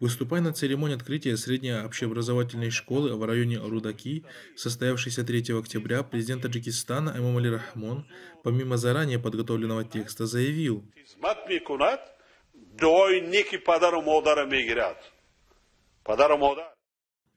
Выступая на церемонии открытия средней общеобразовательной школы в районе Рудаки, состоявшейся 3 октября, президент Таджикистана Эмомали Рахмон, помимо заранее подготовленного текста, заявил,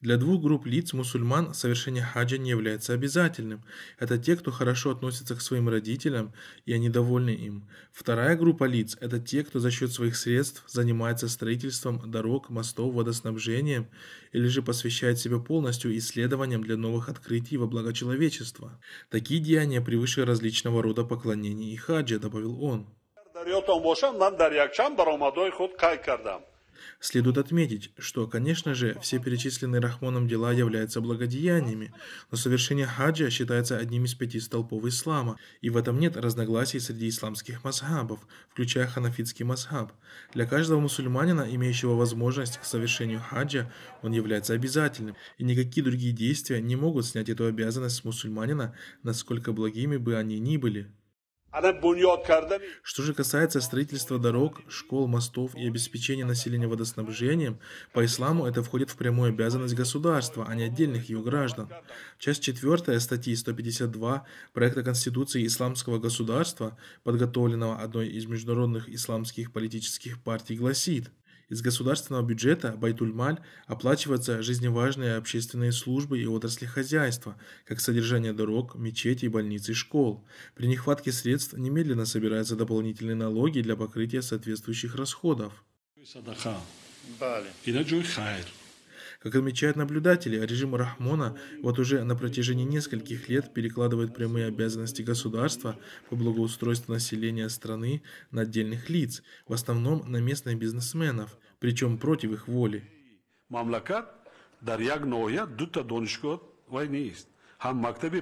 для двух групп лиц мусульман совершение хаджа не является обязательным. Это те, кто хорошо относится к своим родителям, и они довольны им. Вторая группа лиц – это те, кто за счет своих средств занимается строительством дорог, мостов, водоснабжением, или же посвящает себя полностью исследованиям для новых открытий во благо человечества. Такие деяния превыше различного рода поклонений и хаджа, добавил он. Следует отметить, что, конечно же, все перечисленные Рахмоном дела являются благодеяниями, но совершение хаджа считается одним из пяти столпов ислама, и в этом нет разногласий среди исламских масхабов, включая ханафитский масхаб. Для каждого мусульманина, имеющего возможность к совершению хаджа, он является обязательным, и никакие другие действия не могут снять эту обязанность с мусульманина, насколько благими бы они ни были. Что же касается строительства дорог, школ, мостов и обеспечения населения водоснабжением, по исламу это входит в прямую обязанность государства, а не отдельных ее граждан. Часть 4 статьи 152 проекта Конституции Исламского государства, подготовленного одной из международных исламских политических партий, гласит – из государственного бюджета Байтульмаль оплачиваются жизневажные общественные службы и отрасли хозяйства, как содержание дорог, мечетей, больниц и школ. При нехватке средств немедленно собираются дополнительные налоги для покрытия соответствующих расходов. Как отмечают наблюдатели, режим Рахмона вот уже на протяжении нескольких лет перекладывает прямые обязанности государства по благоустройству населения страны на отдельных лиц, в основном на местных бизнесменов, причем против их воли. нест ҳам мактаби